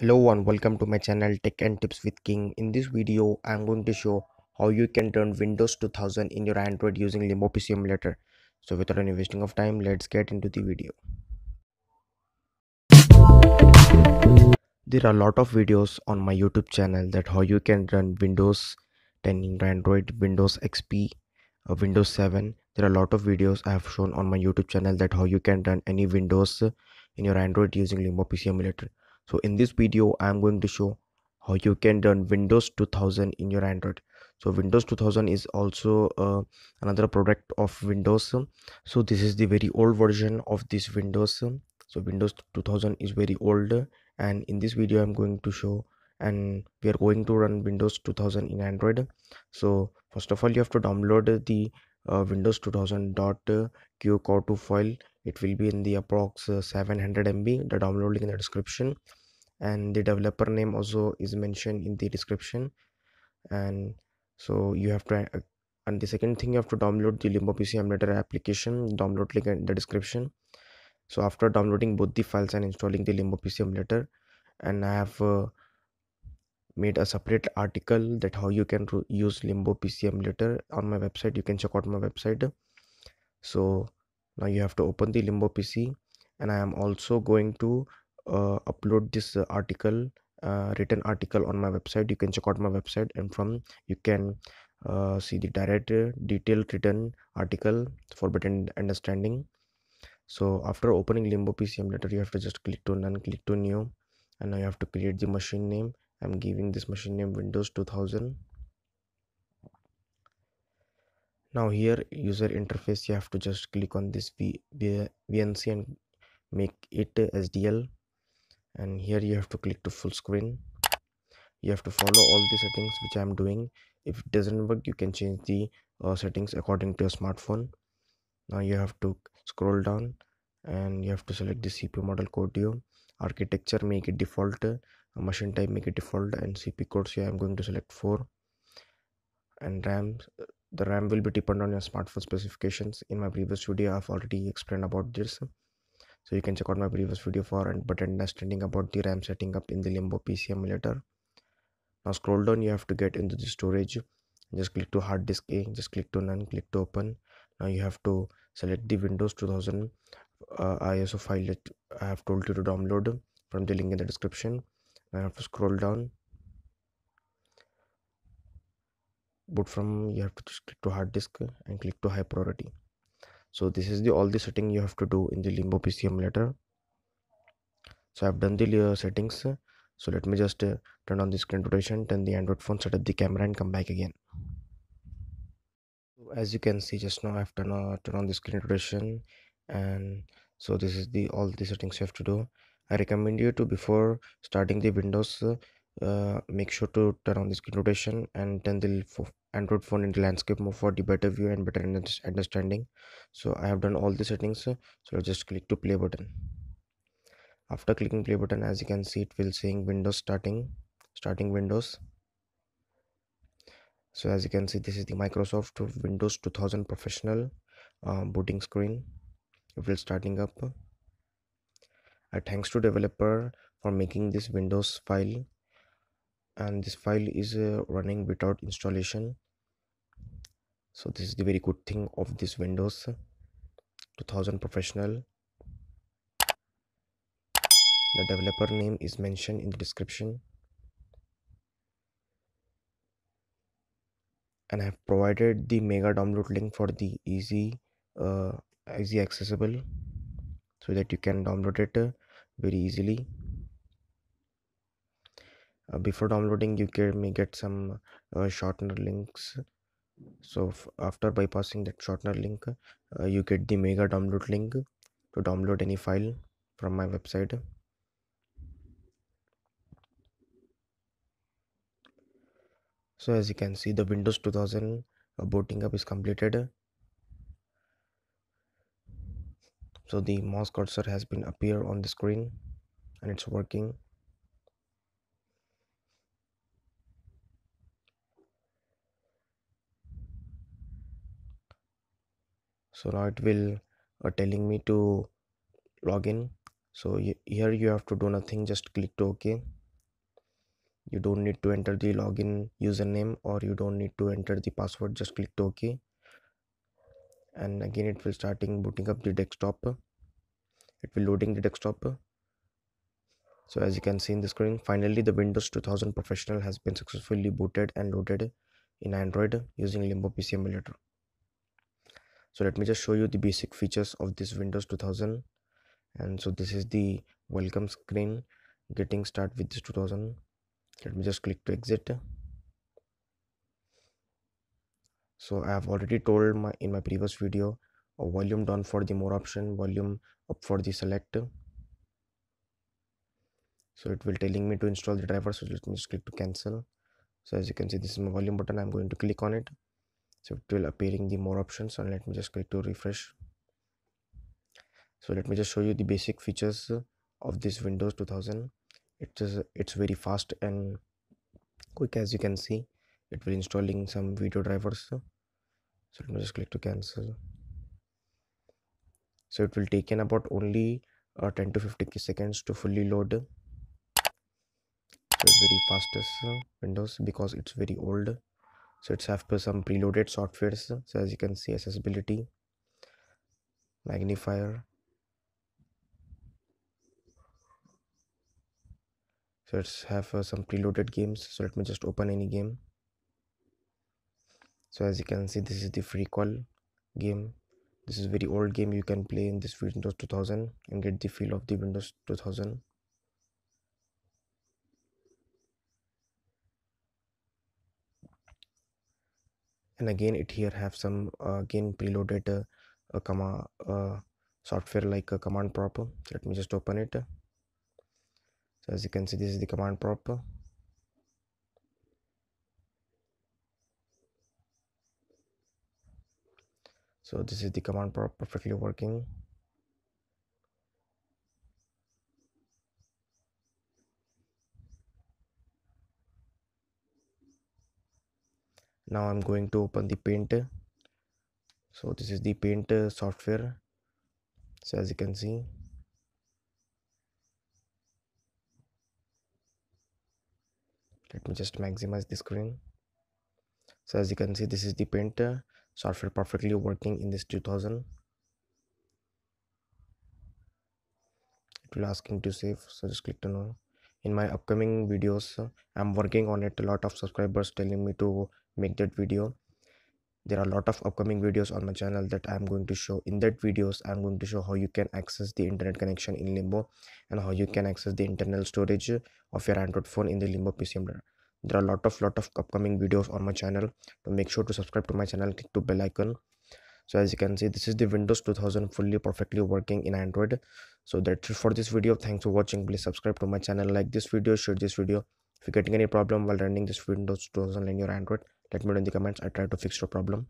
Hello and welcome to my channel Tech and Tips with King. In this video, I'm going to show how you can run Windows 2000 in your Android using Limbo PC emulator. So without any wasting of time, let's get into the video. There are a lot of videos on my YouTube channel that how you can run Windows 10 in Android, Windows XP, uh, Windows 7. There are a lot of videos I have shown on my YouTube channel that how you can run any Windows in your Android using Limbo PC emulator so in this video i am going to show how you can run windows 2000 in your android. So windows 2000 is also uh, another product of windows. So this is the very old version of this windows. So windows 2000 is very old. And in this video i'm going to show and we are going to run windows 2000 in android. So first of all you have to download the uh, windows 2000.q2 file. It will be in the approx uh, 700 mb the download link in the description and the developer name also is mentioned in the description. And so you have to uh, and the second thing you have to download the limbo pc emulator application. Download link in the description. So after downloading both the files and installing the limbo pc emulator and i have uh, made a separate article that how you can use limbo pc emulator on my website. You can check out my website. So now you have to open the limbo pc and i am also going to uh, upload this uh, article uh, written article on my website. You can check out my website and from you can uh, see the direct uh, detailed written article for better understanding. So after opening limbo pc emulator you have to just click to none click to new and now you have to create the machine name. I'm giving this machine name windows 2000 now here user interface you have to just click on this v, v vnc and make it sdl and here you have to click to full screen. You have to follow all the settings which i am doing. If it doesn't work you can change the uh, settings according to your smartphone. Now you have to scroll down and you have to select the cpu model code here. architecture make it default. Uh, machine type make it default. And cp codes here i'm going to select 4 and ram the ram will be depend on your smartphone specifications. In my previous video i've already explained about this so you can check out my previous video for and but understanding about the ram setting up in the limbo pc emulator. Now scroll down you have to get into the storage. Just click to hard disk a just click to none click to open. Now you have to select the windows 2000 uh, iso file that i have told you to download from the link in the description. Now you have to scroll down. Boot from you have to click to hard disk and click to high priority so this is the all the setting you have to do in the limbo pc emulator. So i've done the uh, settings. So let me just uh, turn on the screen rotation turn the android phone set up the camera and come back again. As you can see just now i've turned on, turn on the screen rotation and so this is the all the settings you have to do. I recommend you to before starting the windows uh, make sure to turn on the screen rotation and turn the android phone in the landscape mode for the better view and better understanding. So i have done all the settings so I'll just click to play button. After clicking play button as you can see it will saying windows starting starting windows. So as you can see this is the microsoft windows 2000 professional uh, booting screen. It will starting up. Uh, thanks to developer for making this windows file and this file is uh, running without installation. So this is the very good thing of this windows 2000 professional. The developer name is mentioned in the description. And i have provided the mega download link for the easy uh, easy accessible so that you can download it uh, very easily uh, before downloading you can may get some uh, shortener links. So after bypassing that shortener link uh, you get the mega download link to download any file from my website. So as you can see the windows 2000 uh, booting up is completed. So the mouse cursor has been appear on the screen and it's working so now it will uh, telling me to log in. So here you have to do nothing just click to ok you don't need to enter the login username or you don't need to enter the password just click to ok and again it will starting booting up the desktop. It will loading the desktop. So as you can see in the screen finally the windows 2000 professional has been successfully booted and loaded in android using limbo pc emulator so let me just show you the basic features of this windows 2000 and so this is the welcome screen getting start with this 2000 let me just click to exit. So i have already told my in my previous video volume down for the more option volume up for the select. So it will telling me to install the driver so let me just click to cancel. So as you can see this is my volume button. I'm going to click on it so it will appearing the more options. And let me just click to refresh. So let me just show you the basic features of this windows 2000 it is it's very fast and quick as you can see. It will installing some video drivers. So let me just click to cancel. So it will take in about only uh, 10 to 50 seconds to fully load. So it's very fastest windows because it's very old so it's have some preloaded softwares so as you can see accessibility magnifier. So let's have uh, some preloaded games. So let me just open any game. So as you can see this is the FreeCell game. This is very old game. You can play in this windows 2000 and get the feel of the windows 2000 and again it here have some uh, again preloaded uh, command uh, software like a command prompt. Let me just open it. So as you can see this is the command prompt. So this is the command prompt perfectly working now i'm going to open the paint. So this is the paint uh, software. So as you can see let me just maximize the screen. So as you can see this is the painter uh, software perfectly working in this 2000 it will asking to save so just click to no in my upcoming videos. I'm working on it. A lot of subscribers telling me to make that video. There are a lot of upcoming videos on my channel that i'm going to show. In that videos i'm going to show how you can access the internet connection in limbo and how you can access the internal storage of your android phone in the limbo pc there are a lot of lot of upcoming videos on my channel. To make sure to subscribe to my channel. Click to bell icon so as you can see this is the windows 2000 fully perfectly working in android. So that's it for this video. Thanks for watching. Please subscribe to my channel. Like this video share this video. If you're getting any problem while running this windows 2000 in your android let me know in the comments. I try to fix your problem